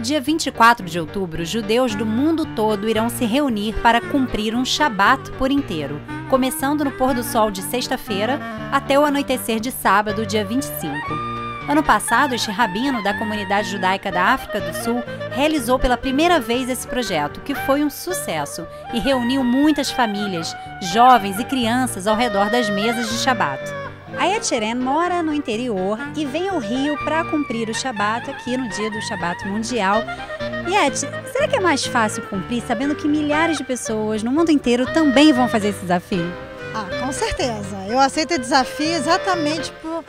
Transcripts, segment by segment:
No dia 24 de outubro, judeus do mundo todo irão se reunir para cumprir um Shabat por inteiro, começando no pôr do sol de sexta-feira até o anoitecer de sábado, dia 25. Ano passado, este rabino da comunidade judaica da África do Sul realizou pela primeira vez esse projeto, que foi um sucesso e reuniu muitas famílias, jovens e crianças ao redor das mesas de Shabat. A Etcheren mora no interior e vem ao Rio para cumprir o Shabat aqui no dia do Shabat Mundial. E Et, será que é mais fácil cumprir sabendo que milhares de pessoas no mundo inteiro também vão fazer esse desafio? Ah, com certeza. Eu aceito o desafio exatamente por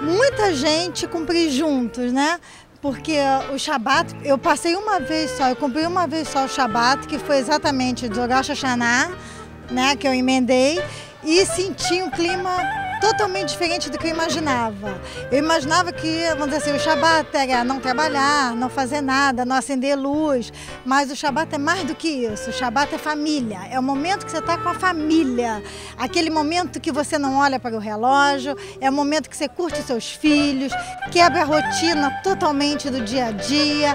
muita gente cumprir juntos, né? Porque o Shabat, eu passei uma vez só, eu cumpri uma vez só o Shabat, que foi exatamente do Rosh Hashanah, né, que eu emendei, e senti um clima totalmente diferente do que eu imaginava. Eu imaginava que, vamos dizer assim, o Shabat era não trabalhar, não fazer nada, não acender luz, mas o Shabat é mais do que isso. O Shabat é família, é o momento que você está com a família, aquele momento que você não olha para o relógio, é o momento que você curte os seus filhos, quebra a rotina totalmente do dia a dia.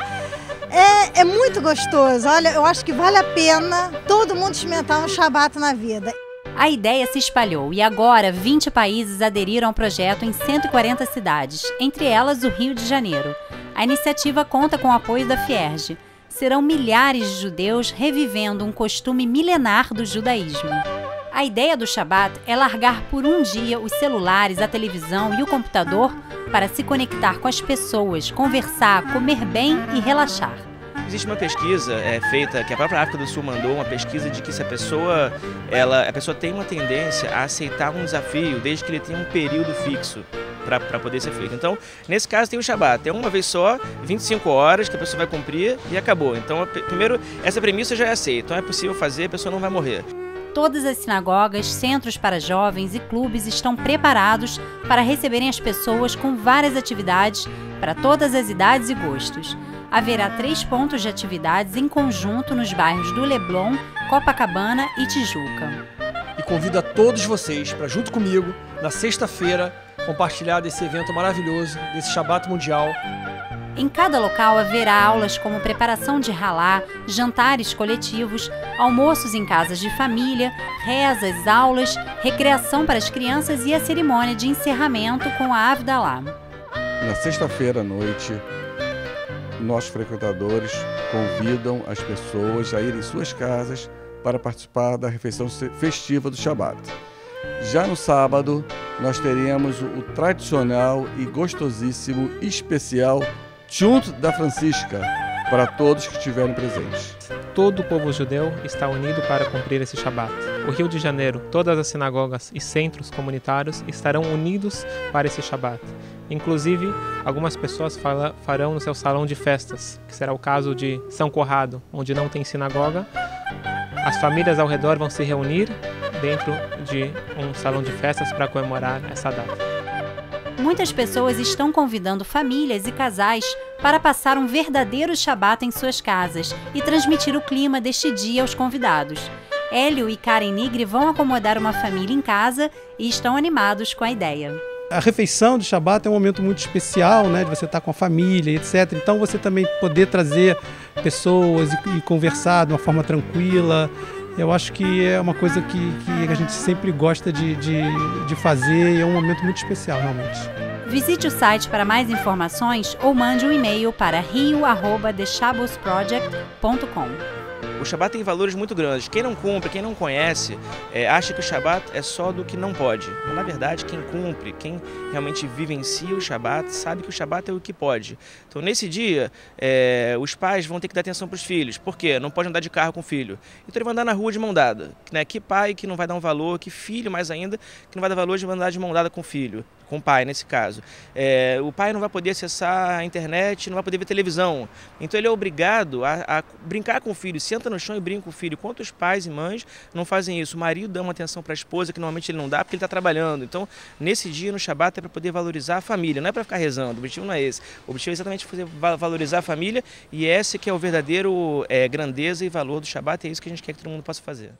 É, é muito gostoso. Olha, eu acho que vale a pena todo mundo experimentar um Shabat na vida. A ideia se espalhou e agora 20 países aderiram ao projeto em 140 cidades, entre elas o Rio de Janeiro. A iniciativa conta com o apoio da Fierge. Serão milhares de judeus revivendo um costume milenar do judaísmo. A ideia do Shabat é largar por um dia os celulares, a televisão e o computador para se conectar com as pessoas, conversar, comer bem e relaxar. Existe uma pesquisa é, feita, que a própria África do Sul mandou, uma pesquisa de que se a pessoa, ela, a pessoa tem uma tendência a aceitar um desafio desde que ele tenha um período fixo para poder ser feito. Então, nesse caso tem o Shabat, é uma vez só, 25 horas que a pessoa vai cumprir e acabou. Então, primeiro, essa premissa já é aceita, então é possível fazer, a pessoa não vai morrer. Todas as sinagogas, centros para jovens e clubes estão preparados para receberem as pessoas com várias atividades para todas as idades e gostos haverá três pontos de atividades em conjunto nos bairros do Leblon, Copacabana e Tijuca. E convido a todos vocês para, junto comigo, na sexta-feira, compartilhar desse evento maravilhoso, desse Shabat Mundial. Em cada local haverá aulas como preparação de ralá, jantares coletivos, almoços em casas de família, rezas, aulas, recreação para as crianças e a cerimônia de encerramento com a Avdalá. Na sexta-feira à noite, nossos frequentadores convidam as pessoas a irem em suas casas para participar da refeição festiva do Shabat. Já no sábado, nós teremos o tradicional e gostosíssimo especial Chunt da Francisca para todos que estiverem presentes. Todo o povo judeu está unido para cumprir esse Shabat. O Rio de Janeiro, todas as sinagogas e centros comunitários estarão unidos para esse Shabat. Inclusive, algumas pessoas fala, farão no seu salão de festas, que será o caso de São Corrado, onde não tem sinagoga. As famílias ao redor vão se reunir dentro de um salão de festas para comemorar essa data. Muitas pessoas estão convidando famílias e casais para passar um verdadeiro Shabat em suas casas e transmitir o clima deste dia aos convidados. Hélio e Karen Nigri vão acomodar uma família em casa e estão animados com a ideia. A refeição do Shabat é um momento muito especial, né, de você estar com a família, etc. Então você também poder trazer pessoas e, conversar de uma forma tranquila. Eu acho que é uma coisa que, que a gente sempre gosta de, de, de fazer e é um momento muito especial, realmente. Visite o site para mais informações ou mande um e-mail para rio@theshabosproject.com. O Shabat tem valores muito grandes. Quem não cumpre, quem não conhece, é, acha que o Shabat é só do que não pode. Mas, na verdade, quem cumpre, quem realmente vivencia o Shabat, sabe que o Shabat é o que pode. Então, nesse dia, é, os pais vão ter que dar atenção para os filhos. Por quê? Não pode andar de carro com o filho. Então, ele vai andar na rua de mão dada. Né? Que pai que não vai dar um valor, que filho, mais ainda, que não vai dar valor de andar de mão dada com o filho com o pai nesse caso. É, o pai não vai poder acessar a internet, não vai poder ver televisão. Então ele é obrigado a, a, brincar com o filho, senta no chão e brinca com o filho. Quantos pais e mães não fazem isso? O marido dá uma atenção para a esposa que normalmente ele não dá porque ele está trabalhando. Então, nesse dia, no Shabat, é para poder valorizar a família, não é para ficar rezando. O objetivo não é esse. O objetivo é exatamente fazer, valorizar a família e esse que é o verdadeiro é, grandeza e valor do Shabat. É isso que a gente quer que todo mundo possa fazer.